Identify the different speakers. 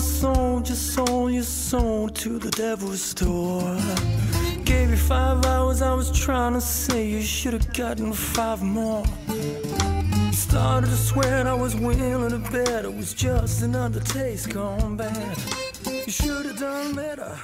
Speaker 1: sold your soul to the devil's door. Gave you five hours, I was trying to say you should have gotten five more. Started to sweat, I was willing to bet it was just another taste gone bad. You should've done better.